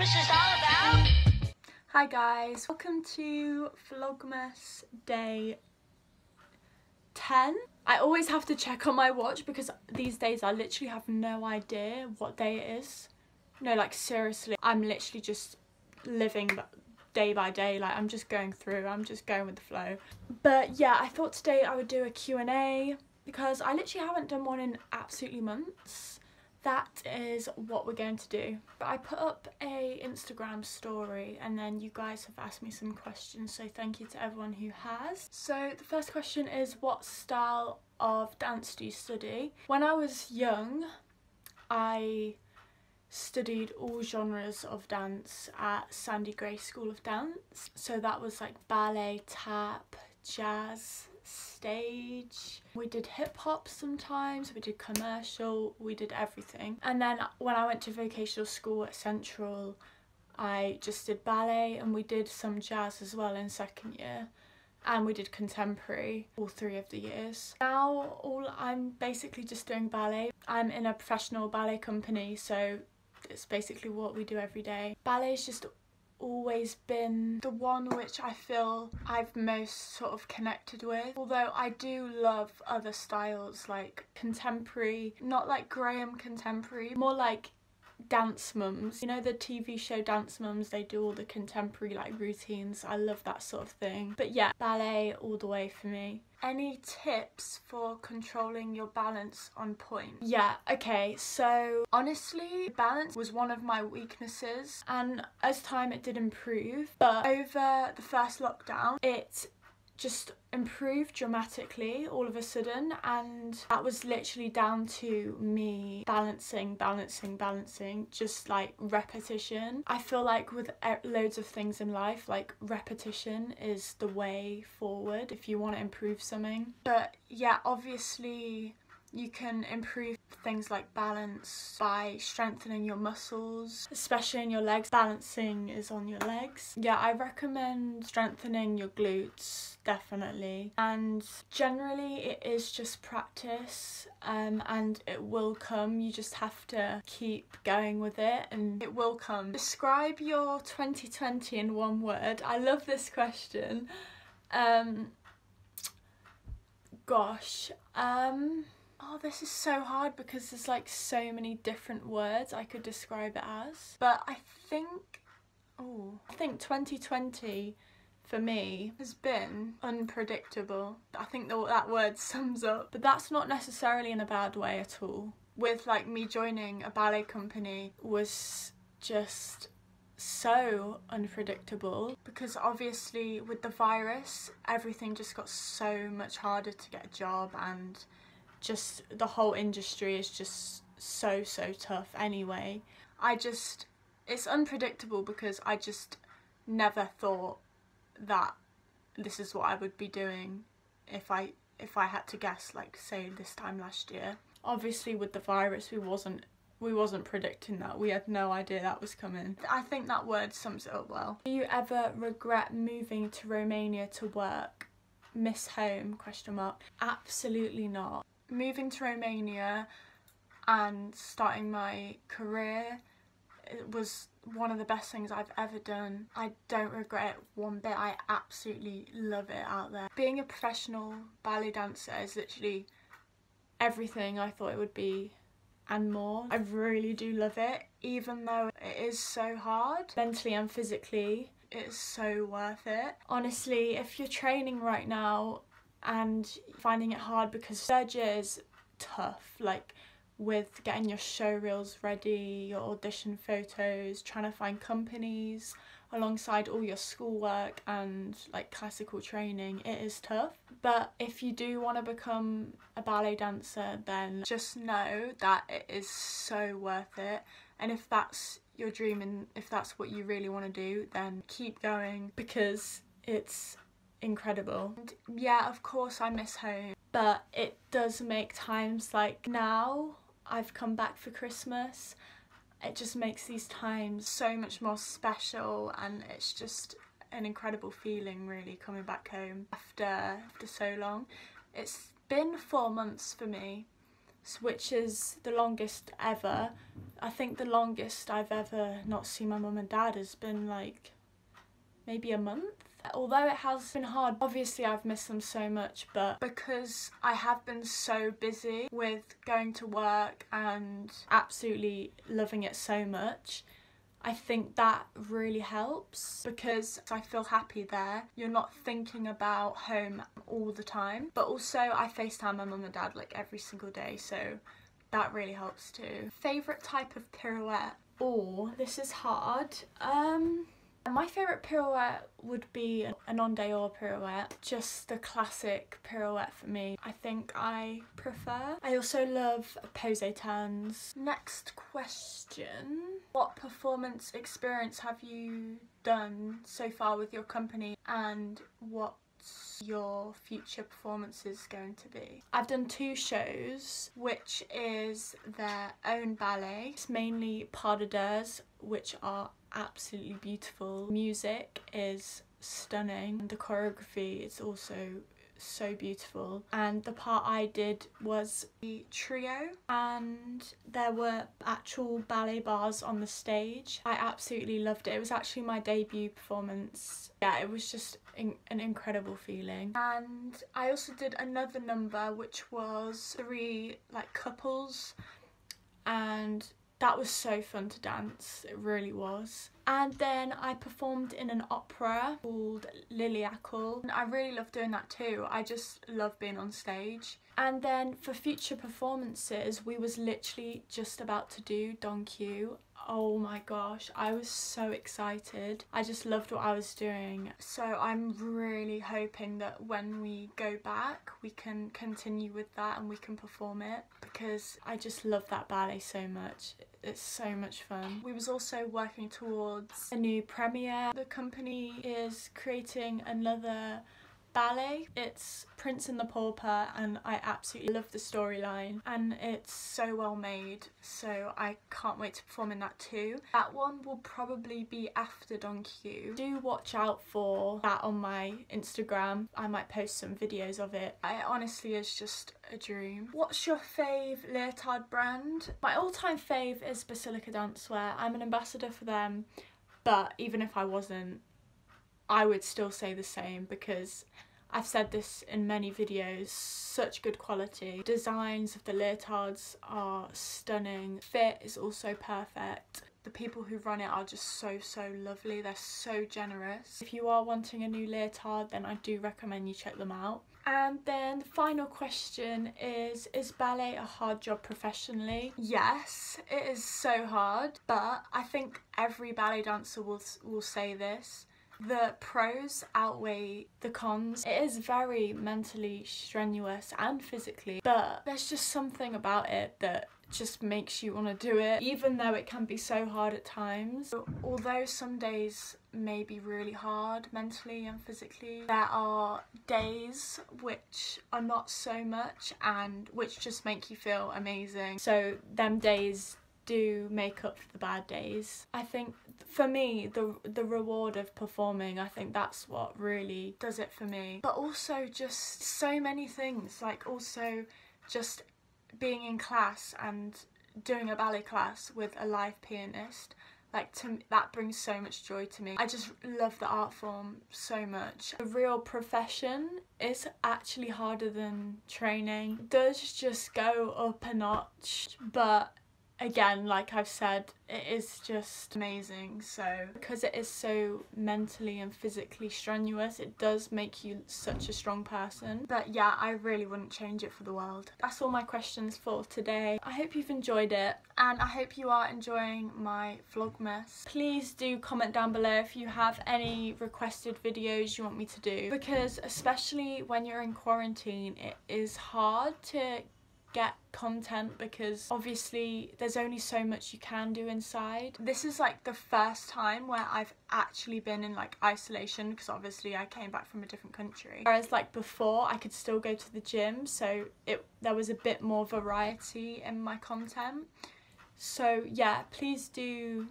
Christmas is all about. Hi guys, welcome to Vlogmas day 10. I always have to check on my watch because these days I literally have no idea what day it is. No, like seriously, I'm literally just living day by day, like I'm just going through, I'm just going with the flow. But yeah, I thought today I would do a Q&A because I literally haven't done one in absolutely months that is what we're going to do. But I put up a Instagram story and then you guys have asked me some questions so thank you to everyone who has. So the first question is what style of dance do you study? When I was young I studied all genres of dance at Sandy Gray School of Dance. So that was like ballet, tap, jazz, stage. We did hip hop sometimes, we did commercial, we did everything. And then when I went to vocational school at Central, I just did ballet and we did some jazz as well in second year and we did contemporary all three of the years. Now all I'm basically just doing ballet. I'm in a professional ballet company so it's basically what we do every day. Ballet is just always been the one which I feel I've most sort of connected with. Although I do love other styles like contemporary, not like Graham contemporary, more like Dance Mums. You know the TV show Dance Mums, they do all the contemporary like routines. I love that sort of thing. But yeah, ballet all the way for me. Any tips for controlling your balance on pointe? Yeah, okay, so honestly, balance was one of my weaknesses and as time it did improve, but over the first lockdown, it just improved dramatically all of a sudden and that was literally down to me balancing balancing balancing just like repetition. I feel like with loads of things in life like repetition is the way forward if you want to improve something. But yeah obviously you can improve things like balance by strengthening your muscles, especially in your legs. Balancing is on your legs. Yeah, I recommend strengthening your glutes, definitely. And generally it is just practice um, and it will come. You just have to keep going with it and it will come. Describe your 2020 in one word. I love this question. Um, gosh. Um, Oh, this is so hard because there's like so many different words I could describe it as. But I think, oh, I think 2020 for me has been unpredictable. I think that that word sums up. But that's not necessarily in a bad way at all. With like me joining a ballet company was just so unpredictable because obviously with the virus everything just got so much harder to get a job and just the whole industry is just so so tough anyway. I just it's unpredictable because I just never thought that this is what I would be doing if I if I had to guess like say this time last year. Obviously with the virus we wasn't we wasn't predicting that. We had no idea that was coming. I think that word sums it up well. Do you ever regret moving to Romania to work? Miss home question mark. Absolutely not moving to Romania and starting my career it was one of the best things I've ever done. I don't regret it one bit. I absolutely love it out there. Being a professional ballet dancer is literally everything I thought it would be and more. I really do love it, even though it is so hard, mentally and physically. It's so worth it. Honestly, if you're training right now and finding it hard because year is tough like with getting your show reels ready, your audition photos, trying to find companies alongside all your schoolwork and like classical training, it is tough. But if you do want to become a ballet dancer, then just know that it is so worth it. And if that's your dream and if that's what you really want to do, then keep going because it's incredible. And yeah, of course I miss home, but it does make times like now I've come back for Christmas. It just makes these times so much more special and it's just an incredible feeling really coming back home after after so long. It's been four months for me which is the longest ever. I think the longest I've ever not seen my mum and dad has been like maybe a month. Although it has been hard, obviously I've missed them so much, but because I have been so busy with going to work and absolutely loving it so much, I think that really helps because I feel happy there. You're not thinking about home all the time. But also I FaceTime my mum and dad like every single day, so that really helps too. Favourite type of pirouette? Oh, this is hard. Um my favourite pirouette would be a en dehors pirouette, just the classic pirouette for me. I think I prefer. I also love pose turns. Next question. What performance experience have you done so far with your company and what your future performances going to be? I've done two shows, which is their own ballet. It's mainly pas de deux, which are absolutely beautiful. Music is stunning. The choreography is also so beautiful and the part I did was the trio and there were actual ballet barres on the stage. I absolutely loved it. It was actually my debut performance. Yeah, it was just in an incredible feeling. And I also did another number which was three like couples and that was so fun to dance, it really was. And then I performed in an opera called Liliacul. I really love doing that too. I just love being on stage. And then for future performances, we was literally just about to do Don Q oh my gosh I was so excited I just loved what I was doing so I'm really hoping that when we go back we can continue with that and we can perform it because I just love that ballet so much it's so much fun. We was also working towards a new premiere. The company is creating another ballet. It's Prince and the Pauper and I absolutely love the storyline and it's so well made so I can't wait to perform in that too. That one will probably be after Don Q. Do watch out for that on my Instagram. I might post some videos of it. It honestly is just a dream. What's your fave leotard brand? My all-time fave is Basilica Dancewear. I'm an ambassador for them but even if I wasn't I would still say the same because I've said this in many videos, such good quality. Designs of the leotards are stunning. Fit is also perfect. The people who run it are just so, so lovely. They're so generous. If you are wanting a new leotard, then I do recommend you check them out. And then the final question is, is ballet a hard job professionally? Yes, it is so hard, but I think every ballet dancer will, will say this the pros outweigh the cons. It is very mentally strenuous and physically, but there's just something about it that just makes you want to do it, even though it can be so hard at times. Although some days may be really hard mentally and physically, there are days which are not so much and which just make you feel amazing. So them days do make up for the bad days. I think for me the the reward of performing I think that's what really does it for me. But also just so many things like also just being in class and doing a ballet class with a live pianist like to that brings so much joy to me. I just love the art form so much. The real profession is actually harder than training. It does just go up a notch but again, like I've said, it is just amazing. So, because it is so mentally and physically strenuous, it does make you such a strong person. But yeah, I really wouldn't change it for the world. That's all my questions for today. I hope you've enjoyed it and I hope you are enjoying my vlogmas. Please do comment down below if you have any requested videos you want me to do because especially when you're in quarantine, it is hard to get content because obviously there's only so much you can do inside. This is like the first time where I've actually been in like isolation because obviously I came back from a different country. Whereas like before I could still go to the gym so it there was a bit more variety in my content. So yeah, please do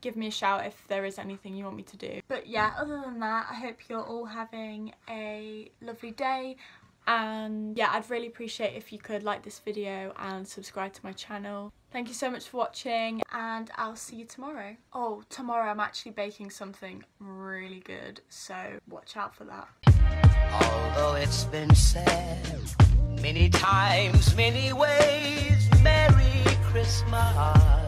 give me a shout if there is anything you want me to do. But yeah, other than that, I hope you're all having a lovely day And yeah, I'd really appreciate if you could like this video and subscribe to my channel. Thank you so much for watching and I'll see you tomorrow. Oh, tomorrow I'm actually baking something really good, so watch out for that. Although it's been said many times, many ways, Merry Christmas.